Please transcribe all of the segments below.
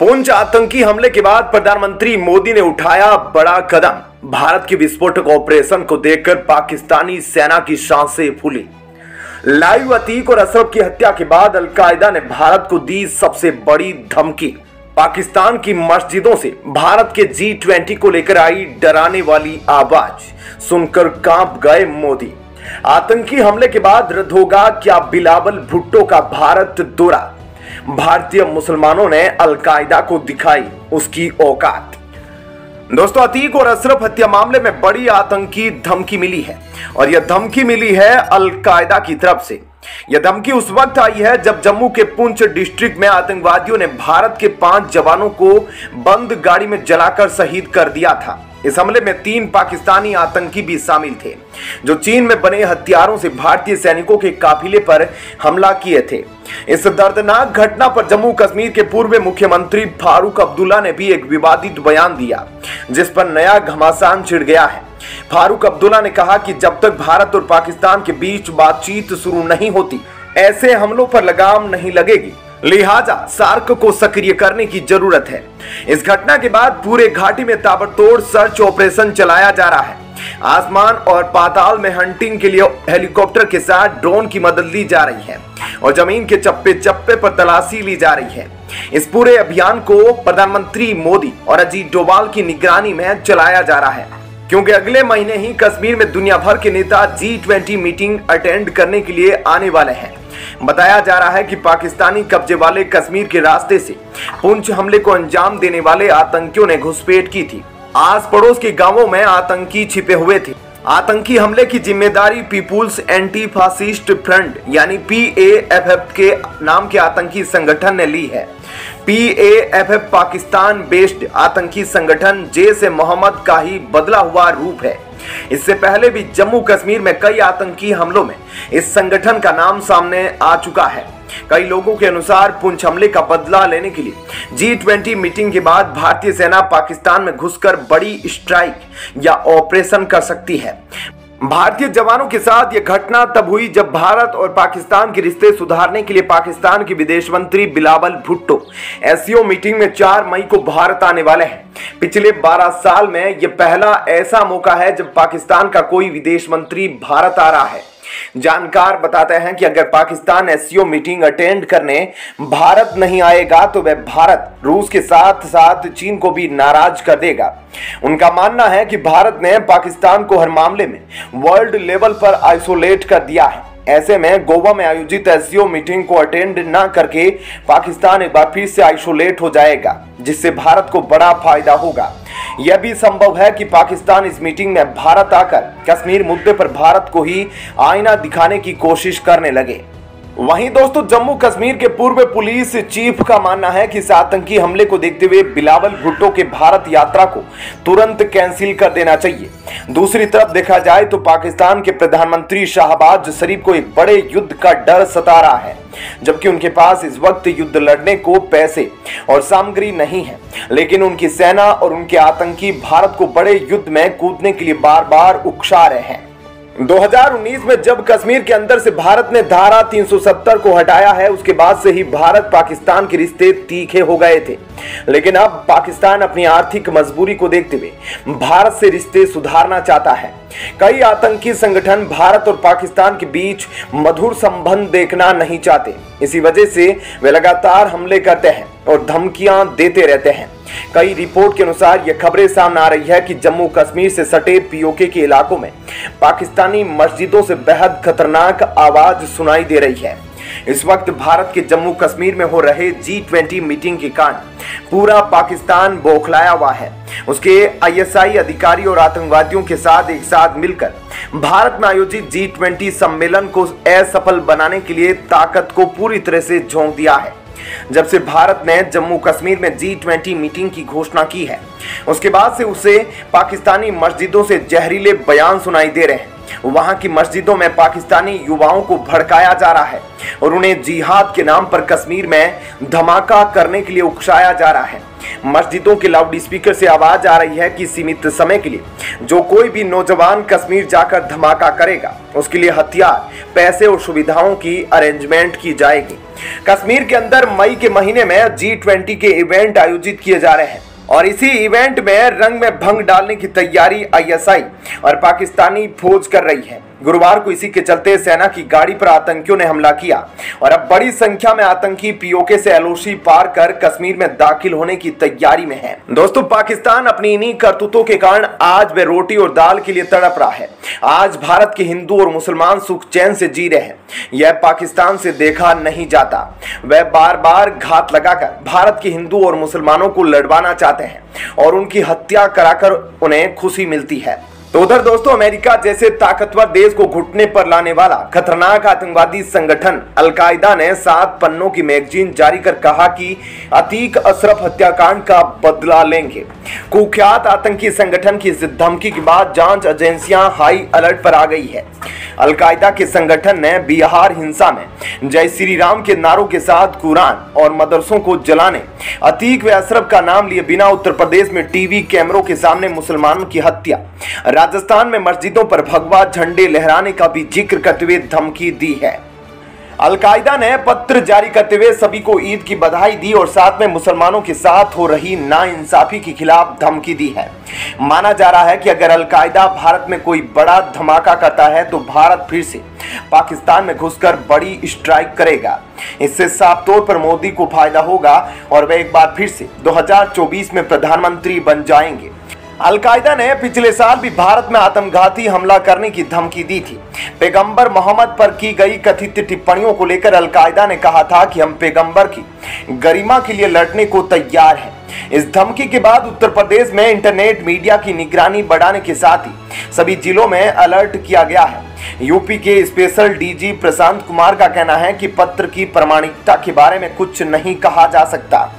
पुंछ आतंकी हमले के बाद प्रधानमंत्री मोदी ने उठाया बड़ा कदम। भारत के विस्फोटक ऑपरेशन को देखकर पाकिस्तानी सेना की साँसें फूली। लाइव अतीक और असरफ की हत्या के बाद अलकायदा ने भारत को दी सबसे बड़ी धमकी। पाकिस्तान की मस्जिदों से भारत के जी ट्वेंटी को लेकर आई डराने वाली आवाज़। सुनकर काँप गए मोदी। आतंकी हमले के बाद रद्द होगा क्या बिलावल भुट्टो का भारत दौरा। भारतीय मुसलमानों ने अलकायदा को दिखाई उसकी औकात। दोस्तों, अतीक और अशरफ हत्या मामले में बड़ी आतंकी धमकी मिली है और यह धमकी मिली है अलकायदा की तरफ़ से। यह धमकी उस वक्त आई है जब जम्मू के पुंछ डिस्ट्रिक्ट में आतंकवादियों ने भारत के पाँच जवानों को बंद गाड़ी में जलाकर शहीद कर दिया था। इस हमले में तीन पाकिस्तानी आतंकी भी शामिल थे, जो चीन में बने हथियारों से भारतीय सैनिकों के काफिले पर हमला किए थे। इस दर्दनाक घटना पर जम्मू कश्मीर के पूर्व मुख्यमंत्री फारूक अब्दुल्ला ने भी एक विवादित बयान दिया, जिस पर नया घमासान छिड़ गया है। फारूक अब्दुल्ला ने कहा कि जब तक भारत और पाकिस्तान के बीच बातचीत शुरू नहीं होती, ऐसे हमलों पर लगाम नहीं लगेगी। लिहाजा सार्क को सक्रिय करने की ज़रूरत है। इस घटना के बाद पूरे घाटी में ताबड़तोड़ सर्च ऑपरेशन चलाया जा रहा है। आसमान और पाताल में हंटिंग के लिए हेलीकॉप्टर के साथ ड्रोन की मदद ली जा रही है और ज़मीन के चप्पे चप्पे पर तलाशी ली जा रही है। इस पूरे अभियान को प्रधानमंत्री मोदी और अजीत डोभाल की निगरानी में चलाया जा रहा है, क्योंकि अगले महीने ही कश्मीर में दुनिया भर के नेता जी ट्वेंटी मीटिंग अटेंड करने के लिए आने वाले हैं। बताया जा रहा है कि पाकिस्तानी कब्जे वाले कश्मीर के रास्ते से पुंछ हमले को अंजाम देने वाले आतंकियों ने घुसपैठ की थी। आस पड़ोस के गाँवों में आतंकी छिपे हुए थे। आतंकी हमले की ज़िम्मेदारी पीपुल्स एंटी फासिस्ट फ्रंट, यानी पीएएफएफ के नाम के आतंकी संगठन ने ली है। पीएएफएफ पाकिस्तान बेस्ड आतंकी संगठन जैसे मोहम्मद का ही बदला हुआ रूप है। इससे पहले भी जम्मू कश्मीर में कई आतंकी हमलों में इस संगठन का नाम सामने आ चुका है। कई लोगों के अनुसार पुंछ हमले का बदला लेने के लिए जी ट्वेंटी मीटिंग के बाद भारतीय सेना पाकिस्तान में घुसकर बड़ी स्ट्राइक या ऑपरेशन कर सकती है। भारतीय जवानों के साथ यह घटना तब हुई जब भारत और पाकिस्तान के रिश्ते सुधारने के लिए पाकिस्तान के विदेश मंत्री बिलावल भुट्टो एससीओ मीटिंग में 4 मई को भारत आने वाले हैं। पिछले 12 साल में यह पहला ऐसा मौका है जब पाकिस्तान का कोई विदेश मंत्री भारत आ रहा है। जानकार बताते हैं कि अगर पाकिस्तान एससीओ मीटिंग अटेंड करने भारत नहीं आएगा तो वह भारत, रूस के साथ साथ चीन को भी नाराज़ कर देगा। उनका मानना है कि भारत ने पाकिस्तान को हर मामले में वर्ल्ड लेवल पर आइसोलेट कर दिया है। ऐसे में गोवा में आयोजित एससीओ मीटिंग को अटेंड न करके पाकिस्तान एक बार फिर से आइसोलेट हो जाएगा, जिससे भारत को बड़ा फ़ायदा होगा। यह भी संभव है कि पाकिस्तान इस मीटिंग में भारत आकर कश्मीर मुद्दे पर भारत को ही आईना दिखाने की कोशिश करने लगे। वहीं दोस्तों, जम्मू कश्मीर के पूर्व पुलिस चीफ का मानना है कि इस आतंकी हमले को देखते हुए बिलावल भुट्टो के भारत यात्रा को तुरंत कैंसिल कर देना चाहिए। दूसरी तरफ़ देखा जाए तो पाकिस्तान के प्रधानमंत्री शाहबाज शरीफ को एक बड़े युद्ध का डर सता रहा है, जबकि उनके पास इस वक्त युद्ध लड़ने को पैसे और सामग्री नहीं है। लेकिन उनकी सेना और उनके आतंकी भारत को बड़े युद्ध में कूदने के लिए बार बार उकसा रहे हैं। 2019 में जब कश्मीर के अंदर से भारत ने धारा 370 को हटाया है, उसके बाद से ही भारत पाकिस्तान के रिश्ते तीखे हो गए थे। लेकिन अब पाकिस्तान अपनी आर्थिक मजबूरी को देखते हुए भारत से रिश्ते सुधारना चाहता है। कई आतंकी संगठन भारत और पाकिस्तान के बीच मधुर संबंध देखना नहीं चाहते। इसी वजह से वे लगातार हमले करते हैं और धमकियाँ देते रहते हैं। कई रिपोर्ट के अनुसार यह खबरें सामने आ रही है कि जम्मू कश्मीर से सटे पीओके के इलाकों में पाकिस्तानी मस्जिदों से बेहद खतरनाक आवाज़ सुनाई दे रही है। इस वक्त भारत के जम्मू कश्मीर में हो रहे जी ट्वेंटी मीटिंग के कारण पूरा पाकिस्तान बौखलाया हुआ है। उसके आईएसआई अधिकारी और आतंकवादियों के साथ एक साथ मिलकर भारत में आयोजित जी ट्वेंटी सम्मेलन को असफल बनाने के लिए ताकत को पूरी तरह से झोंक दिया है। जब से भारत ने जम्मू कश्मीर में जी ट्वेंटी मीटिंग की घोषणा की है। उसके बाद से उसे पाकिस्तानी मस्जिदों से जहरीले बयान सुनाई दे रहे हैं। वहाँ की मस्जिदों में पाकिस्तानी युवाओं को भड़काया जा रहा है और उन्हें जिहाद के नाम पर कश्मीर में धमाका करने के लिए उकसाया जा रहा है। मस्जिदों के लाउड स्पीकर से आवाज़ आ रही है कि सीमित समय के लिए जो कोई भी नौजवान कश्मीर जाकर धमाका करेगा, उसके लिए हथियार, पैसे और सुविधाओं की अरेंजमेंट की जाएगी। कश्मीर के अंदर मई के महीने में जी ट्वेंटी के इवेंट आयोजित किए जा रहे हैं और इसी इवेंट में रंग में भंग डालने की तैयारी आईएसआई और पाकिस्तानी फौज कर रही है। गुरुवार को इसी के चलते सेना की गाड़ी पर आतंकियों ने हमला किया और अब बड़ी संख्या में आतंकी पीओके से एलओसी पार कर कश्मीर में दाखिल होने की तैयारी में है। दोस्तों, पाकिस्तान अपनी इन्हीं करतूतों के कारण आज वे रोटी और दाल के लिए तड़प रहा है। आज भारत के हिंदू और मुसलमान सुख चैन से जी रहे हैं। यह पाकिस्तान से देखा नहीं जाता। वह बार बार घात लगाकर भारत के हिंदू और मुसलमानों को लड़वाना चाहते हैं और उनकी हत्या कराकर उन्हें खुशी मिलती है। तो उधर दोस्तों, अमेरिका जैसे ताकतवर देश को घुटने पर लाने वाला खतरनाक आतंकवादी संगठन अलकायदा ने सात पन्नों की मैगजीन जारी कर कहा कि अतीक अशरफ हत्याकांड का बदला लेंगे। कुख्यात आतंकी संगठन की धमकी के बाद जाँच एजेंसियाँ हाई अलर्ट पर आ गई है। अलकायदा के संगठन ने बिहार हिंसा में जय श्री राम के नारों के साथ कुरान और मदरसों को जलाने, अतीक व अशरफ का नाम लिए बिना उत्तर प्रदेश में टीवी कैमरों के सामने मुसलमानों की हत्या। राजस्थान में मस्जिदों पर भगवा झंडे लहराने का भी ज़िक्र करते हुए धमकी दी है। अलकायदा ने पत्र जारी करते हुए सभी को ईद की बधाई दी और साथ में मुसलमानों के साथ हो रही नाइंसाफी के खिलाफ धमकी दी है। माना जा रहा है कि अगर अलकायदा भारत में कोई बड़ा धमाका करता है तो भारत फिर से पाकिस्तान में घुसकर बड़ी स्ट्राइक करेगा। इससे साफ़ तौर पर मोदी को फ़ायदा होगा और वे एक बार फिर से 2024 में प्रधानमंत्री बन जाएँगे। अलकायदा ने पिछले साल भी भारत में आत्मघाती हमला करने की धमकी दी थी। पैगंबर मोहम्मद पर की गई कथित टिप्पणियों को लेकर अलकायदा ने कहा था कि हम पैगंबर की गरिमा के लिए लड़ने को तैयार हैं। इस धमकी के बाद उत्तर प्रदेश में इंटरनेट मीडिया की निगरानी बढ़ाने के साथ ही सभी जिलों में अलर्ट किया गया है। यूपी के स्पेशल डीजी प्रशांत कुमार का कहना है कि पत्र की प्रमाणिकता के बारे में कुछ नहीं कहा जा सकता।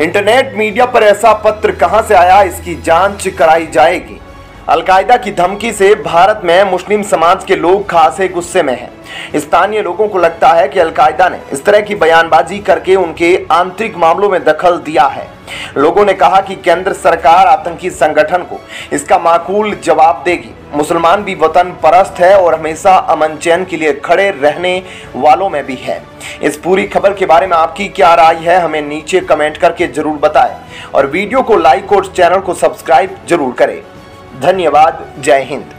इंटरनेट मीडिया पर ऐसा पत्र कहाँ से आया, इसकी जाँच कराई जाएगी। अलकायदा की धमकी से भारत में मुस्लिम समाज के लोग खासे गुस्से में हैं। स्थानीय लोगों को लगता है कि अलकायदा ने इस तरह की बयानबाजी करके उनके आंतरिक मामलों में दखल दिया है। लोगों ने कहा कि केंद्र सरकार आतंकी संगठन को इसका माकूल जवाब देगी। मुसलमान भी वतन परस्त है और हमेशा अमन चैन के लिए खड़े रहने वालों में भी है। इस पूरी खबर के बारे में आपकी क्या राय है, हमें नीचे कमेंट करके ज़रूर बताएँ और वीडियो को लाइक और चैनल को सब्सक्राइब ज़रूर करें। धन्यवाद, जय हिंद।